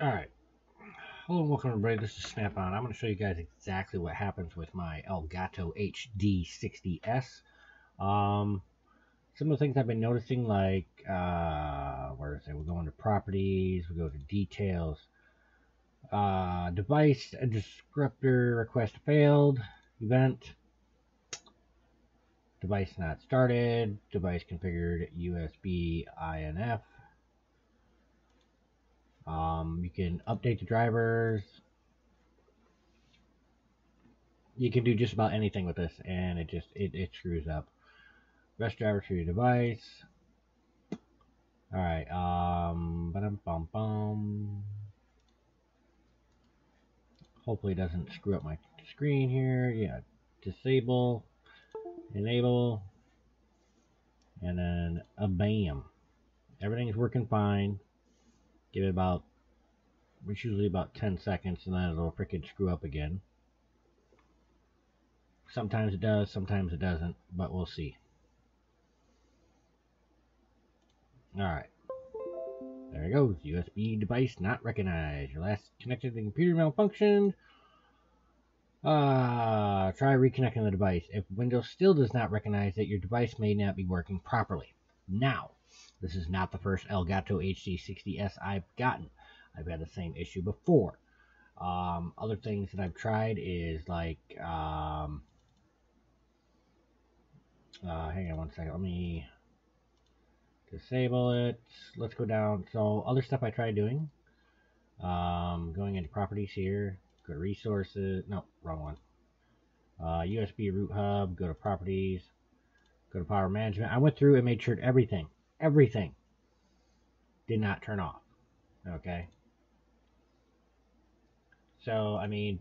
Alright. Hello and welcome everybody, this is Snap-on. I'm going to show you guys exactly what happens with my Elgato HD60S. Um, some of the things I've been noticing, like, uh, where is it? We're going to properties, we go to details, uh, device, descriptor request failed, event, device not started, device configured USB INF, um, you can update the drivers. You can do just about anything with this, and it just it, it screws up. Best driver for your device. All right. Um. Bum bum bum. Hopefully, it doesn't screw up my screen here. Yeah. Disable. Enable. And then a bam. Everything's working fine. Give it about, it's usually about 10 seconds and then it'll freaking screw up again. Sometimes it does, sometimes it doesn't, but we'll see. Alright. There it goes. USB device not recognized. Your last connected to the computer malfunctioned. Uh, try reconnecting the device. If Windows still does not recognize it, your device may not be working properly. Now, this is not the first Elgato HD60S I've gotten. I've had the same issue before. Um, other things that I've tried is like, um, uh, hang on one second. Let me disable it. Let's go down. So other stuff I tried doing, um, going into properties here, go to resources. No, wrong one. Uh, USB root hub, go to properties, go to power management. I went through and made sure everything everything did not turn off. Okay. So, I mean,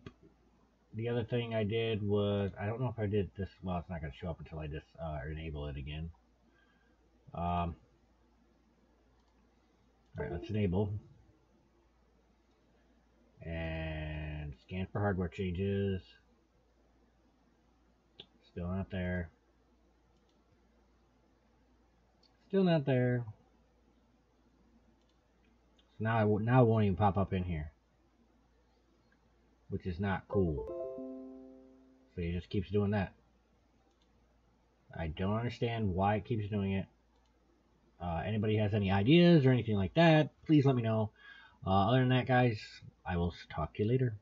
the other thing I did was, I don't know if I did this, well, it's not going to show up until I just uh, enable it again. Um, Alright, let's enable. And scan for hardware changes. Still not there. Still not there. So now, I, now it won't even pop up in here. Which is not cool. So it just keeps doing that. I don't understand why it keeps doing it. Uh, anybody has any ideas or anything like that, please let me know. Uh, other than that, guys, I will talk to you later.